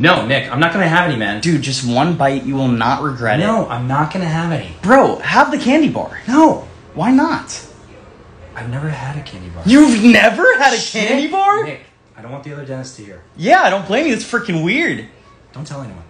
No, Nick, I'm not gonna have any, man. Dude, just one bite, you will not regret it. no, I'm not gonna have any. Bro, have the candy bar. No, Why not? I've never had a candy bar. You've never had a candy bar? Nick, I don't want the other dentist to hear. Yeah, I don't blame you. It's freaking weird. Don't tell anyone.